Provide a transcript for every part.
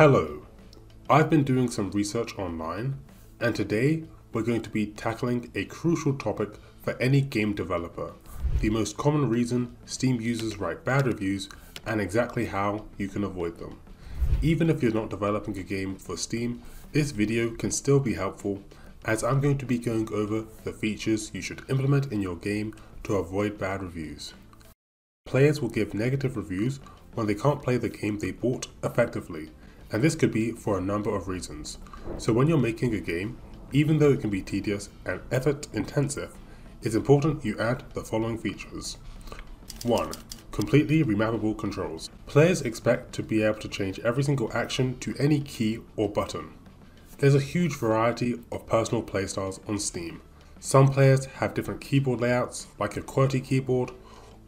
Hello, I've been doing some research online, and today we're going to be tackling a crucial topic for any game developer the most common reason Steam users write bad reviews and exactly how you can avoid them. Even if you're not developing a game for Steam, this video can still be helpful as I'm going to be going over the features you should implement in your game to avoid bad reviews. Players will give negative reviews when they can't play the game they bought effectively and this could be for a number of reasons. So when you're making a game, even though it can be tedious and effort intensive, it's important you add the following features. 1. Completely remappable controls. Players expect to be able to change every single action to any key or button. There's a huge variety of personal playstyles on Steam. Some players have different keyboard layouts, like a QWERTY keyboard,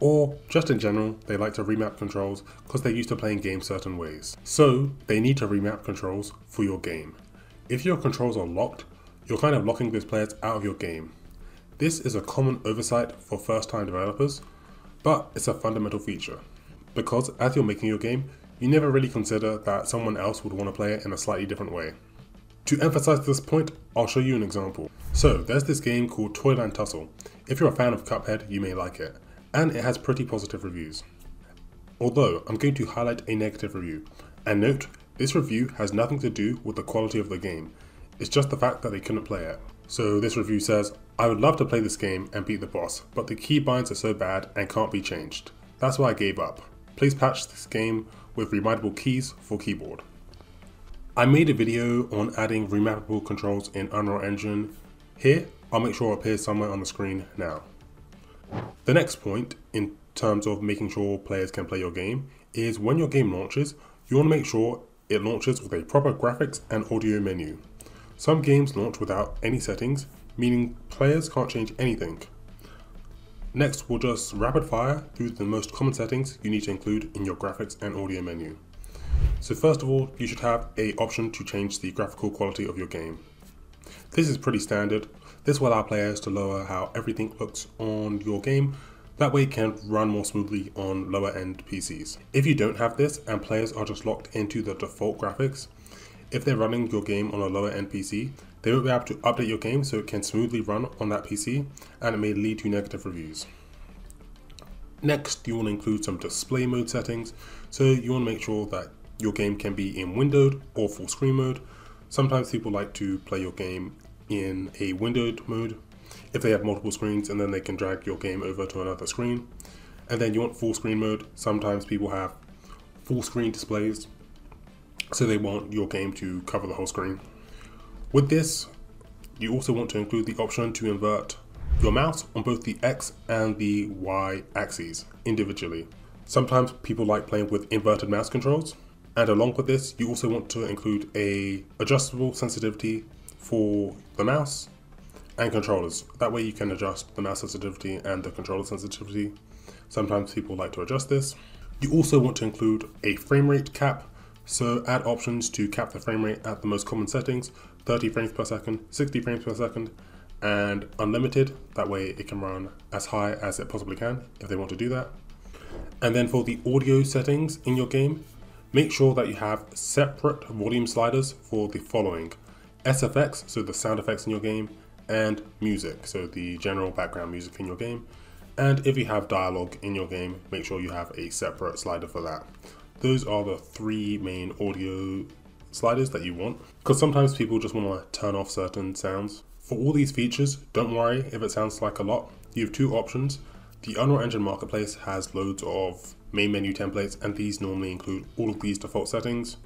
or just in general, they like to remap controls because they're used to playing games certain ways. So they need to remap controls for your game. If your controls are locked, you're kind of locking those players out of your game. This is a common oversight for first time developers, but it's a fundamental feature. Because as you're making your game, you never really consider that someone else would want to play it in a slightly different way. To emphasize this point, I'll show you an example. So, there's this game called Toyland Tussle. If you're a fan of Cuphead, you may like it and it has pretty positive reviews. Although I'm going to highlight a negative review, and note, this review has nothing to do with the quality of the game, it's just the fact that they couldn't play it. So this review says, I would love to play this game and beat the boss, but the keybinds are so bad and can't be changed. That's why I gave up. Please patch this game with remappable keys for keyboard. I made a video on adding remappable controls in Unreal Engine. Here, I'll make sure it appears somewhere on the screen now. The next point, in terms of making sure players can play your game, is when your game launches, you want to make sure it launches with a proper graphics and audio menu. Some games launch without any settings, meaning players can't change anything. Next, we'll just rapid fire through the most common settings you need to include in your graphics and audio menu. So first of all, you should have a option to change the graphical quality of your game. This is pretty standard, this will allow players to lower how everything looks on your game, that way it can run more smoothly on lower end PCs. If you don't have this and players are just locked into the default graphics, if they're running your game on a lower end PC, they won't be able to update your game so it can smoothly run on that PC and it may lead to negative reviews. Next, you want to include some display mode settings. So you want to make sure that your game can be in windowed or full screen mode. Sometimes people like to play your game in a windowed mode if they have multiple screens and then they can drag your game over to another screen. And then you want full screen mode. Sometimes people have full screen displays, so they want your game to cover the whole screen. With this, you also want to include the option to invert your mouse on both the X and the Y axes individually. Sometimes people like playing with inverted mouse controls, and along with this, you also want to include a adjustable sensitivity for the mouse and controllers. That way you can adjust the mouse sensitivity and the controller sensitivity. Sometimes people like to adjust this. You also want to include a frame rate cap, so add options to cap the frame rate at the most common settings, 30 frames per second, 60 frames per second, and unlimited. That way it can run as high as it possibly can if they want to do that. And then for the audio settings in your game, make sure that you have separate volume sliders for the following. SFX, so the sound effects in your game, and music, so the general background music in your game. And if you have dialogue in your game, make sure you have a separate slider for that. Those are the three main audio sliders that you want, because sometimes people just want to turn off certain sounds. For all these features, don't worry if it sounds like a lot. You have two options. The Unreal Engine Marketplace has loads of main menu templates, and these normally include all of these default settings.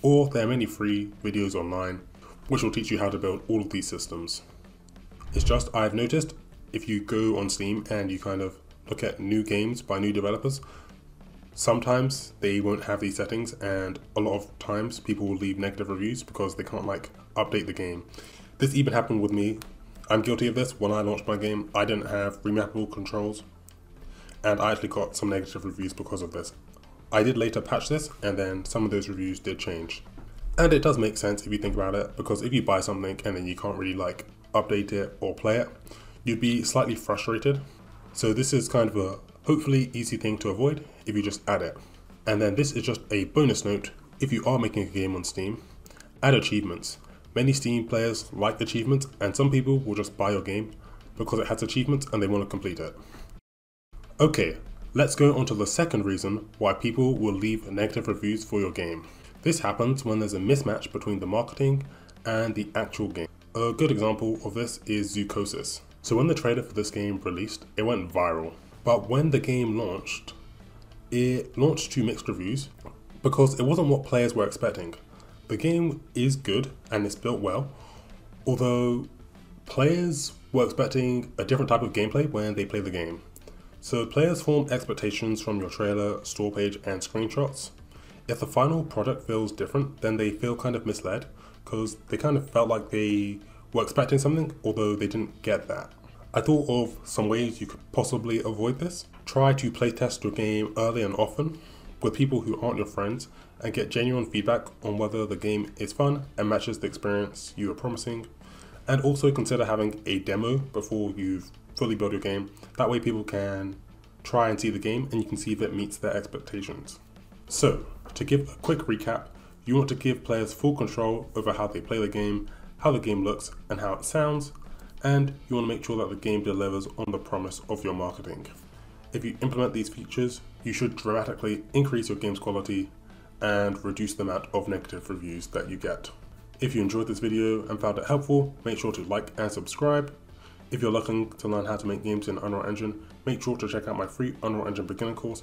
Or there are many free videos online which will teach you how to build all of these systems. It's just I've noticed if you go on Steam and you kind of look at new games by new developers, sometimes they won't have these settings and a lot of times people will leave negative reviews because they can't like update the game. This even happened with me. I'm guilty of this. When I launched my game, I didn't have remappable controls and I actually got some negative reviews because of this. I did later patch this and then some of those reviews did change. And it does make sense if you think about it, because if you buy something and then you can't really like update it or play it, you'd be slightly frustrated. So this is kind of a hopefully easy thing to avoid if you just add it. And then this is just a bonus note. if you are making a game on Steam, add achievements. Many Steam players like achievements, and some people will just buy your game because it has achievements and they want to complete it. Okay, let's go on to the second reason why people will leave negative reviews for your game. This happens when there's a mismatch between the marketing and the actual game. A good example of this is Zoochosis. So when the trailer for this game released, it went viral. But when the game launched, it launched to mixed reviews because it wasn't what players were expecting. The game is good and it's built well, although players were expecting a different type of gameplay when they play the game. So players form expectations from your trailer, store page, and screenshots. If the final product feels different, then they feel kind of misled because they kind of felt like they were expecting something, although they didn't get that. I thought of some ways you could possibly avoid this. Try to playtest your game early and often with people who aren't your friends and get genuine feedback on whether the game is fun and matches the experience you are promising. And also consider having a demo before you've fully built your game. That way people can try and see the game and you can see if it meets their expectations. So, to give a quick recap, you want to give players full control over how they play the game, how the game looks, and how it sounds, and you want to make sure that the game delivers on the promise of your marketing. If you implement these features, you should dramatically increase your game's quality and reduce the amount of negative reviews that you get. If you enjoyed this video and found it helpful, make sure to like and subscribe. If you're looking to learn how to make games in Unreal Engine, make sure to check out my free Unreal Engine beginner course.